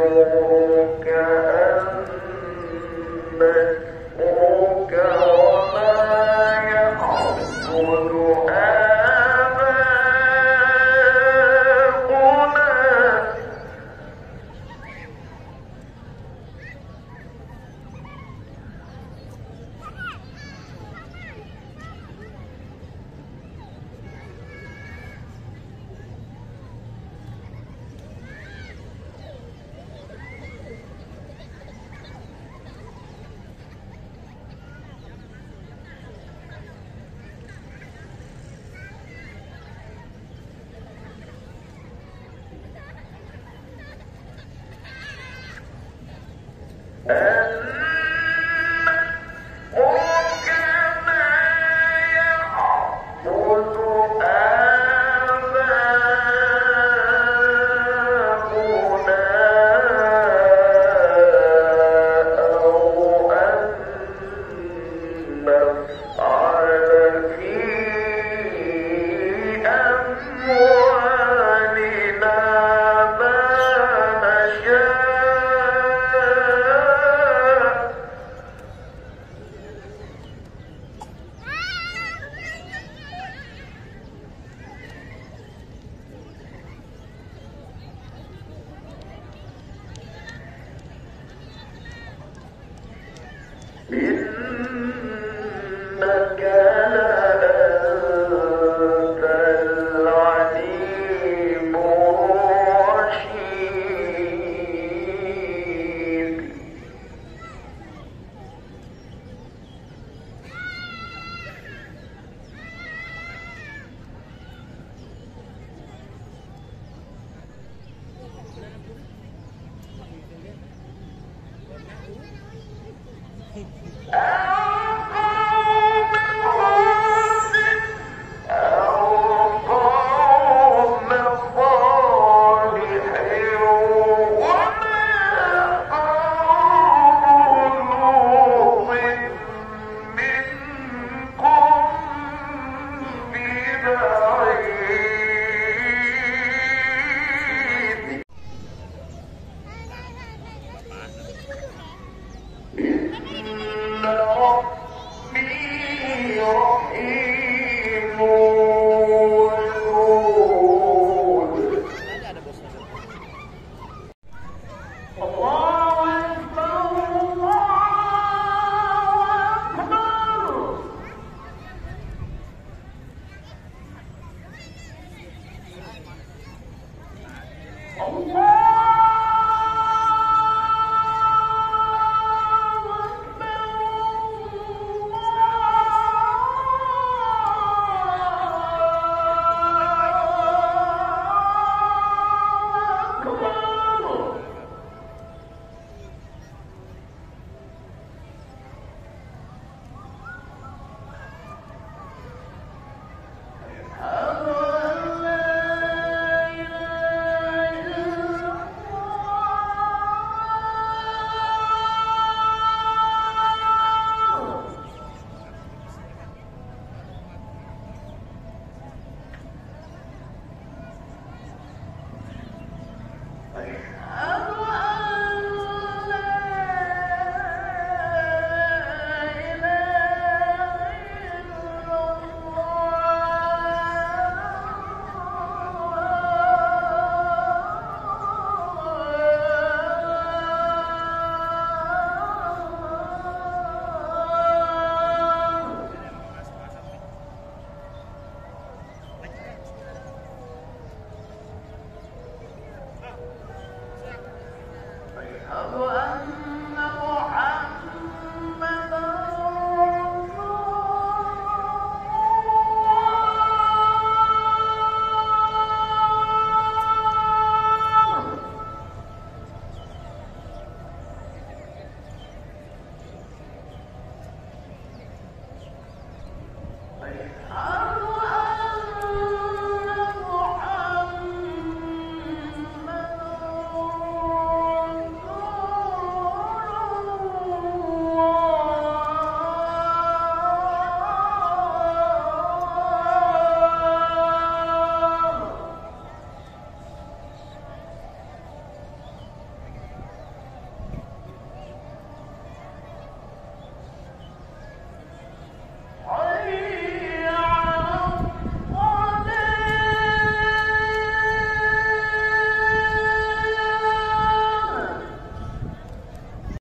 Lord. إنك